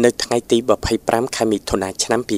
នៅថ្ងៃទី25ខែមិថុនាឆ្នាំ2020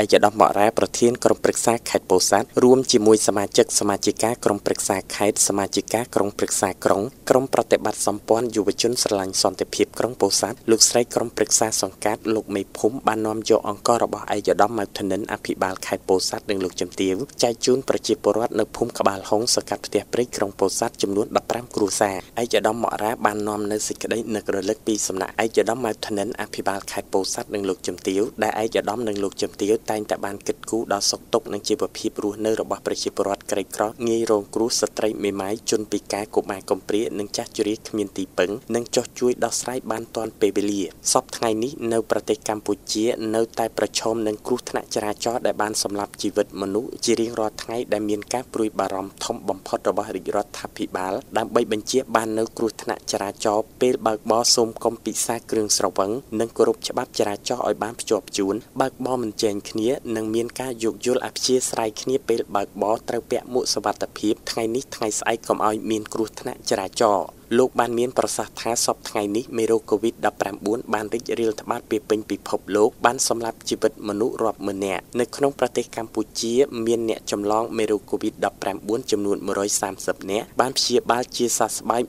ឯកឧត្តមមរាប្រធានក្រុមប្រឹក្សាខេត្តពោធិ៍សាត់រួមជាមួយសមាជិកសមាជិកាក្រុមប្រឹក្សាខេត្តសមាជិកាក្រុមប្រឹក្សាក្រុងក្រុមប្រតិបត្តិសម្ព័ន្ធយុវជនស្រឡាញ់សន្តិភាពក្រុងពោធិ៍សាត់លោកស្រីក្រុមប្រឹក្សាសង្កាត់លោកមេភូមិបាននាំយកអង្គរបស់ឯកឧត្តមម៉ៅធនិនអភិបាលខេត្តពោធិ៍សាត់និងលោកជំទាវចែកជូនប្រជាពលរដ្ឋនៅភូមិក្បាលហុងសង្កាត់ផ្ទះព្រៃក្រុងពោធិ៍សាត់ចំនួន15គ្រួសារឯកឧត្តមមរាបាននាំនៅសេចក្តីនឹករលឹកពីសំណាក់ឯកឧត្តមម៉ៅធនិនអភិបាលខេត្តពោធិ៍សាត់ត់និងលោកជំទាវដែលឯកឧត្តមនិងលោកជំទាវតែងតែបានគិតគូរដល់សុខទុក្ខនិងជីវភាពរស់នៅរបស់ប្រជាពលរដ្ឋក្រីក្រងាយរងគ្រោះស្ត្រីមេម៉ាយជនពិការកុមារកំព្រានិងចាស់ជរាគ្មានទីពឹងនិងចោះជួយដោះស្រាយបានទាន់ពេលវេលាសពថ្ងៃនេះនៅប្រទេសកម្ពុជានៅតែប្រឈមនឹងគ្រោះថ្នាក់ចរាចរណ៍ដែលបានសម្លាប់ជីវិតមនុស្សជារៀងរាល់ថ្ងៃដែលមានការព្រួយបារម្ភធំបំផុតរបស់រាជរដ្ឋាភិបាលដើម្បីបញ្ជាបាននៅគ្រោះថ្នាក់ចរាចរណ៍ពេលបើកបរសូមកុំពិសាគ្រឿងស្រវឹងនិងគោរពច្បាប់ចរាចរណ៍ឲ្យបានភ្ជាប់ភ្ជួនបើកបរមិនចែងគ្នានិងមានការយោគយល់អព្យាស្រ័យគ្នាពេលបើកបរត្រូវពាក់មួកសុវត្ថិភាពថ្ងៃនេះថ្ងៃស្អែកកុំឲ្យមានគ្រោះថ្នាក់ចរាចរណ៍ លោកបានមានប្រសាសន៍ថាសពថ្ងៃនេះមេរោគ COVID-19 បានរីករាលត្បាតពីពេញពិភពលោកបានសម្លាប់ជីវិតមនុស្សរាប់ម៉ឺននាក់នៅក្នុងប្រទេសកម្ពុជាមានអ្នកចម្លងមេរោគ COVID-19 ចំនួន130នាក់បានព្យាបាលជាសះស្បើយ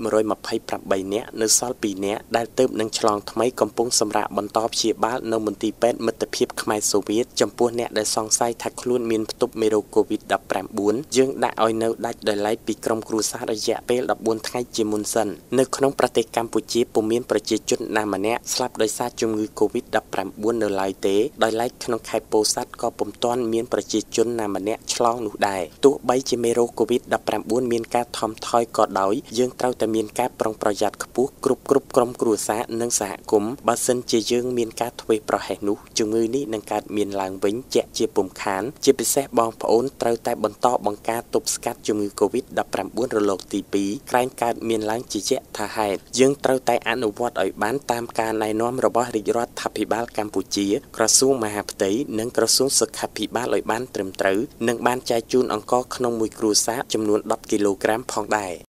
128នាក់នៅសល់2នាក់ដែលទើបនឹងឆ្លងថ្មីកំពុងសម្រាកបន្តព្យាបាលនៅមន្ទីរពេទ្យមិត្តភាពខ្មែរសូវៀតចំពោះអ្នកដែលសង្ស័យថាខ្លួនមានផ្ទុកមេរោគ COVID-19 យើងដាក់ឲ្យនៅដាច់ដោយឡែកពីក្រុមគ្រួសាររយៈពេល14ថ្ងៃជាមុនសិននៅក្នុងប្រទេសកម្ពុជាពុំមានប្រជាជនណាម្នាក់ស្លាប់ដោយសារជំងឺ Covid-19 នៅឡើយទេដោយឡែកក្នុងខេត្តពោធិ៍សាត់ក៏ពុំទាន់មានប្រជាជនណាម្នាក់ឆ្លងនោះដែរទោះបីជាមេរោគ Covid-19 មានការថមថយក៏ដោយយើងត្រូវតែមានការប្រុងប្រយ័ត្នខ្ពស់គ្រប់គ្រប់ក្រុមគ្រួសារនិងសហគមន៍បើសិនជាយើងមានការធ្វេសប្រហែសនោះជំងឺនេះនឹងកើតមានឡើងវិញជាក់ជាពុំខាន ជាពិសេសបងប្អូនត្រូវតែបន្តបង្ការទប់ស្កាត់ជំងឺ Covid-19 រលកទី2ក្រែងកើតមានឡើងជាជាក់ថាហេតុយើងត្រូវតែអនុវត្តឲ្យបានតាមការណែនាំរបស់រាជរដ្ឋាភិបាលកម្ពុជា ក្រសួងមហាផ្ទៃនិងក្រសួងសុខាភិបាលឲ្យបានត្រឹមត្រូវនិងបានចែកជូនអង្ករក្នុងមួយគ្រួសារចំនួន10គីឡូក្រាមផងដែរ